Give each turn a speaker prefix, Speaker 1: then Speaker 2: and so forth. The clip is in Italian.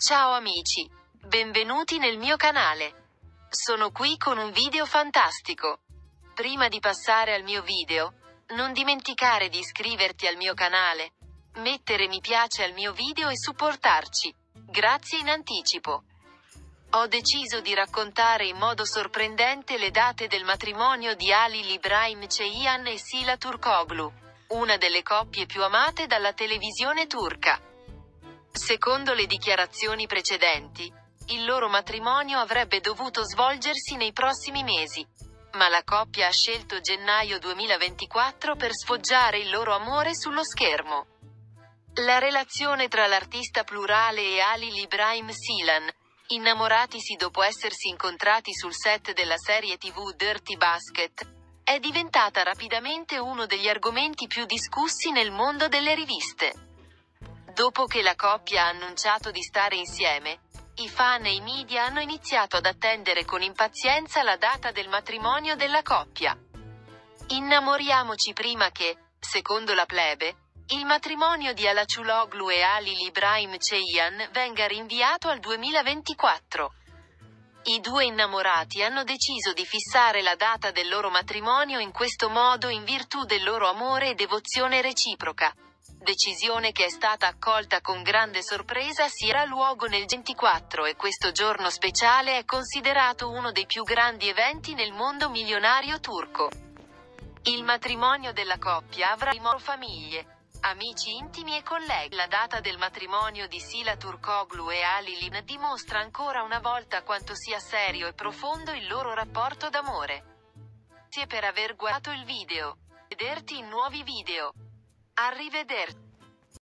Speaker 1: Ciao amici, benvenuti nel mio canale. Sono qui con un video fantastico. Prima di passare al mio video, non dimenticare di iscriverti al mio canale, mettere mi piace al mio video e supportarci. Grazie in anticipo. Ho deciso di raccontare in modo sorprendente le date del matrimonio di Ali Ibrahim Ceyhan e Sila Turkoglu, una delle coppie più amate dalla televisione turca. Secondo le dichiarazioni precedenti, il loro matrimonio avrebbe dovuto svolgersi nei prossimi mesi. Ma la coppia ha scelto gennaio 2024 per sfoggiare il loro amore sullo schermo. La relazione tra l'artista plurale e Ali Ibrahim Silan, innamoratisi dopo essersi incontrati sul set della serie tv Dirty Basket, è diventata rapidamente uno degli argomenti più discussi nel mondo delle riviste. Dopo che la coppia ha annunciato di stare insieme, i fan e i media hanno iniziato ad attendere con impazienza la data del matrimonio della coppia. Innamoriamoci prima che, secondo la plebe, il matrimonio di Alacciuloglu e Ali Ibrahim Ceyhan venga rinviato al 2024. I due innamorati hanno deciso di fissare la data del loro matrimonio in questo modo in virtù del loro amore e devozione reciproca. Decisione che è stata accolta con grande sorpresa si era luogo nel 24 e questo giorno speciale è considerato uno dei più grandi eventi nel mondo milionario turco. Il matrimonio della coppia avrà famiglie, amici intimi e colleghi. La data del matrimonio di Sila Turkoglu e Ali Lin dimostra ancora una volta quanto sia serio e profondo il loro rapporto d'amore. Grazie per aver guardato il video. Vederti in nuovi video. Arrivederci.